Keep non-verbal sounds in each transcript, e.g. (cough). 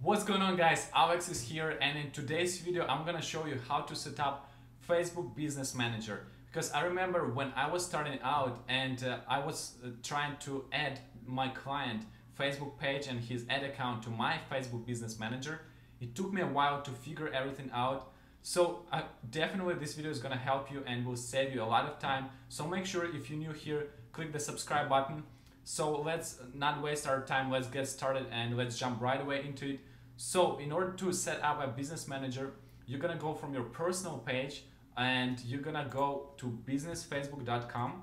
What's going on guys, Alex is here and in today's video I'm gonna show you how to set up Facebook Business Manager. Because I remember when I was starting out and uh, I was uh, trying to add my client Facebook page and his ad account to my Facebook Business Manager it took me a while to figure everything out. So uh, definitely this video is gonna help you and will save you a lot of time. So make sure if you're new here click the subscribe button so let's not waste our time, let's get started and let's jump right away into it. So in order to set up a business manager, you're gonna go from your personal page and you're gonna go to businessfacebook.com,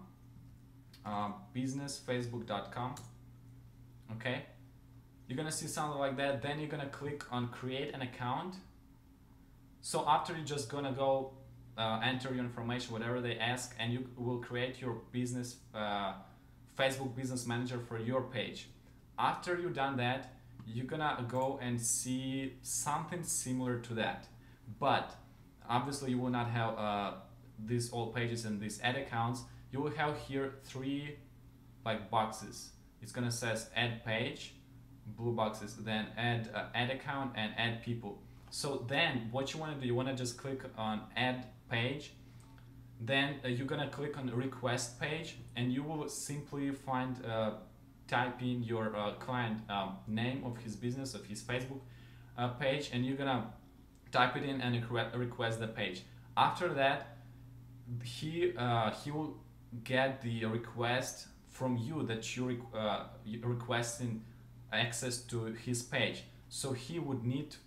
uh, businessfacebook.com, okay? You're gonna see something like that, then you're gonna click on create an account. So after you're just gonna go uh, enter your information, whatever they ask, and you will create your business uh, Facebook Business Manager for your page. After you've done that, you're gonna go and see something similar to that. But obviously you will not have uh, these all pages and these ad accounts. You will have here three like boxes. It's gonna says add page, blue boxes, then add uh, ad account and add people. So then what you wanna do, you wanna just click on add page then uh, you're gonna click on request page and you will simply find uh, type in your uh, client um, name of his business of his Facebook uh, page and you're gonna type it in and request the page. After that he uh, he will get the request from you that you uh, requesting access to his page. So he would need to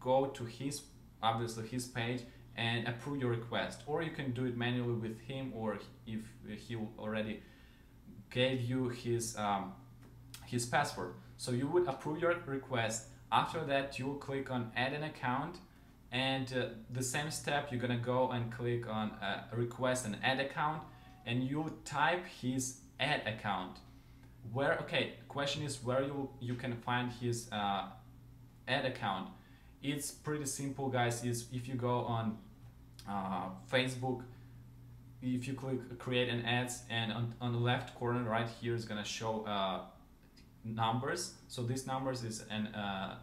go to his obviously his page and approve your request. Or you can do it manually with him or if he already gave you his um, his password. So you would approve your request. After that you will click on add an account and uh, the same step you're gonna go and click on uh, request an ad account and you type his ad account. Where okay question is where you you can find his uh, ad account. It's pretty simple guys. Is if you go on uh, Facebook. If you click create an ads and on, on the left corner right here is gonna show uh, numbers. So this numbers is an uh,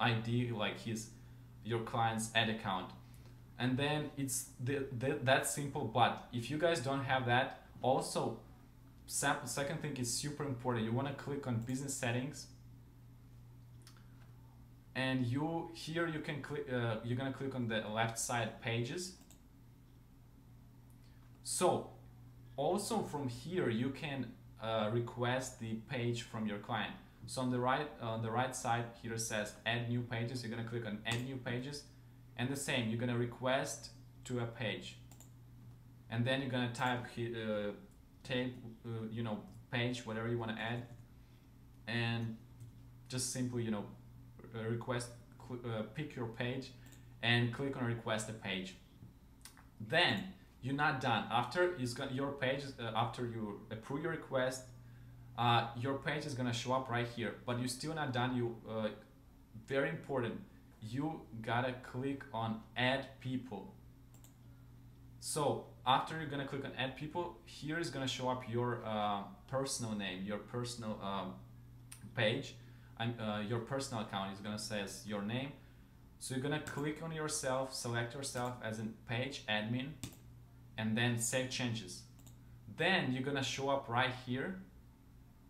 ID like his your client's ad account. And then it's the, the, that simple but if you guys don't have that also second thing is super important. You want to click on business settings. And you here you can click uh, you're gonna click on the left side pages so also from here you can uh, request the page from your client. So on the right on the right side here says add new pages. You're gonna click on add new pages and the same you're gonna request to a page and then you're gonna type uh, tape uh, you know page whatever you want to add and just simply you know request uh, pick your page and click on request a page then you're not done. After is going your page uh, after you approve your request, uh, your page is gonna show up right here. But you're still not done. You uh, very important. You gotta click on add people. So after you're gonna click on add people, here is gonna show up your uh, personal name, your personal um, page, and uh, your personal account is gonna says your name. So you're gonna click on yourself, select yourself as a page admin and then save changes. Then you're gonna show up right here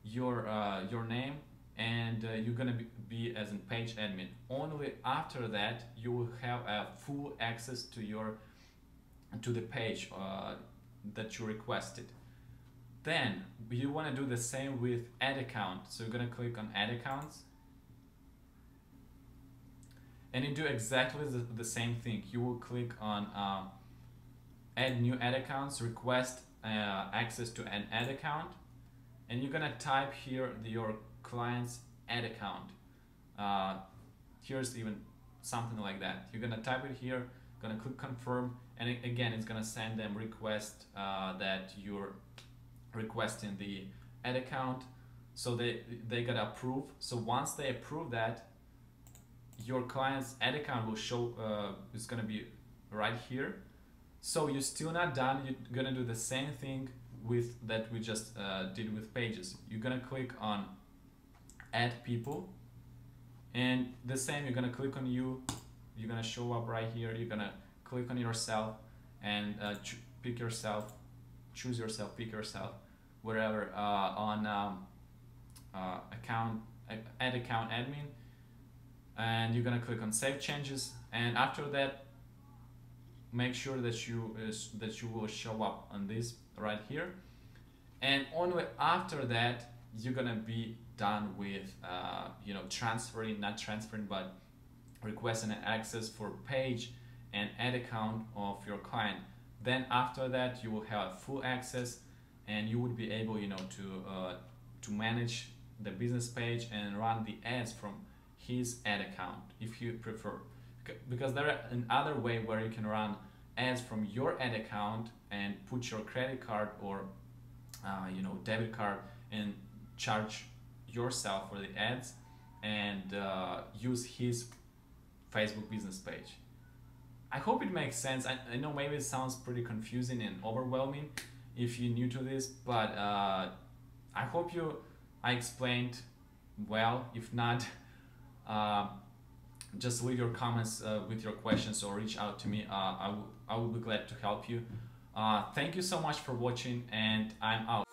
your uh, your name and uh, you're gonna be, be, as a page admin. Only after that you will have a full access to your to the page uh, that you requested. Then you want to do the same with ad account. So you're gonna click on ad accounts and you do exactly the, the same thing. You will click on um, add new ad accounts, request uh, access to an ad account, and you're gonna type here the, your client's ad account. Uh, here's even something like that. You're gonna type it here, gonna click confirm, and it, again, it's gonna send them request uh, that you're requesting the ad account. So they they gotta approve. So once they approve that, your client's ad account will show. Uh, is gonna be right here so you're still not done. You're gonna do the same thing with that we just uh, did with pages. You're gonna click on add people and the same you're gonna click on you you're gonna show up right here you're gonna click on yourself and uh, pick yourself choose yourself pick yourself wherever uh, on um, uh, account ad account admin and you're gonna click on save changes and after that make sure that you uh, that you will show up on this right here. And only after that you're gonna be done with uh, you know transferring not transferring but requesting access for page and ad account of your client. Then after that you will have full access and you would be able you know to uh, to manage the business page and run the ads from his ad account if you prefer because there are another way where you can run ads from your ad account and put your credit card or uh, you know debit card and charge yourself for the ads and uh, use his Facebook business page. I hope it makes sense. I, I, know maybe it sounds pretty confusing and overwhelming if you're new to this, but uh, I hope you I explained well. If not, (laughs) uh, just leave your comments uh, with your questions or reach out to me. Uh, I, w- I will be glad to help you. Uh, thank you so much for watching, and I'm out.